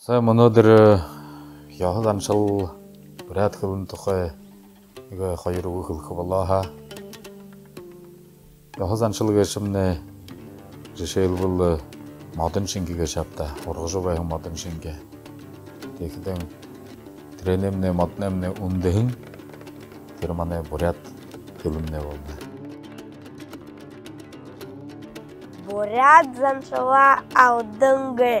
Сай монодыр яһыл аншыл бүрәт кылын тухай иге хайру кылхы балаха. Яһыз аншыл гешимне жешел бул модын шингиге шапта. Ургыжы бай модын шинге. Текден тренемне моднемне ундын термане бүрәт кылымне болды. Бурят заншала алдыңгы,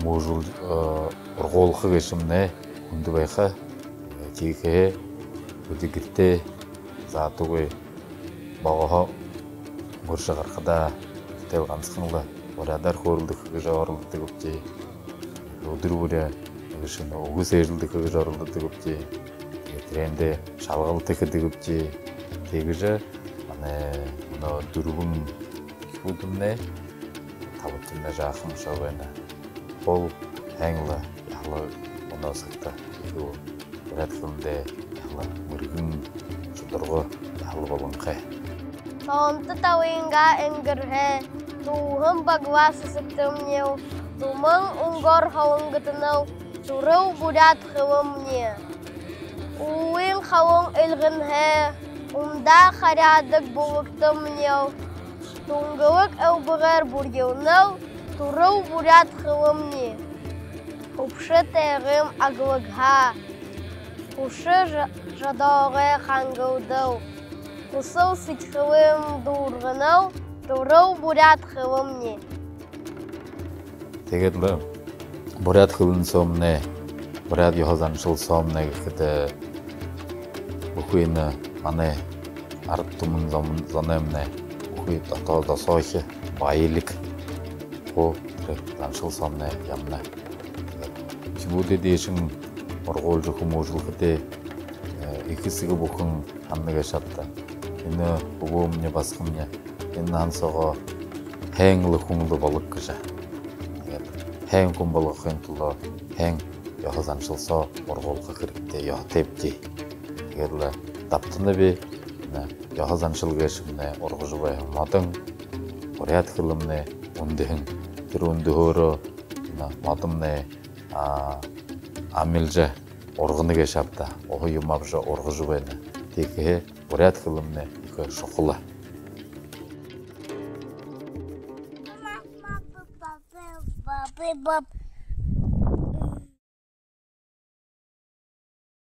мужул урголхы гешимне унды байха кике өдигирте затугой багаха гурша гархада тел ганцхынла бурядар хорулдык жорулды көпте өдүр буря гышын огус эжилди жорулды көпте тренде шалгал текеди көпте тегиже ане мына дүрбүн кудумне табытында жакын шобена ол яхла мына сакта иду редхунде яхла мургун чудорго яхла болонхе Сонты тауинга энгірге, туғым багвасы сыктымнеу, тумың унгор хауынгытынау, турау бурят хылымне. Уын хауын өлгінге, умда харядык булыктымнеу, туңгылык ылбығыр бургеунау, турау бурят хылымне. Упшы тәғім агылыгха, ушы жадоғы хангылдау, Кусыл сычхылым дурғынау, турау бурят хылымне. тегетле бурят хылын сомне бурят йохазан шыл сомне кете бухуйны ане арттумын зонемне бухуй тото да сойхе байлик о шыл сомне ямна чимуде дешин оргол жуху мужул кете икисиге бухун анныга шатта эне бугумне баскымне эне ансого хэңлы хуңлы болук кыжа хэң кум болук хэнтуло хэң яхазан шылсо орголга кирипте я тепти эгерле таптыны би яхазан шылгешимне оргужубай мадың поряд кылымне ундыхын тир ундыхоро мадымне амилже оргыны кешапта оху юмабжа оргужубайны теке поряд кылымне ике шокула Бабы, бабы,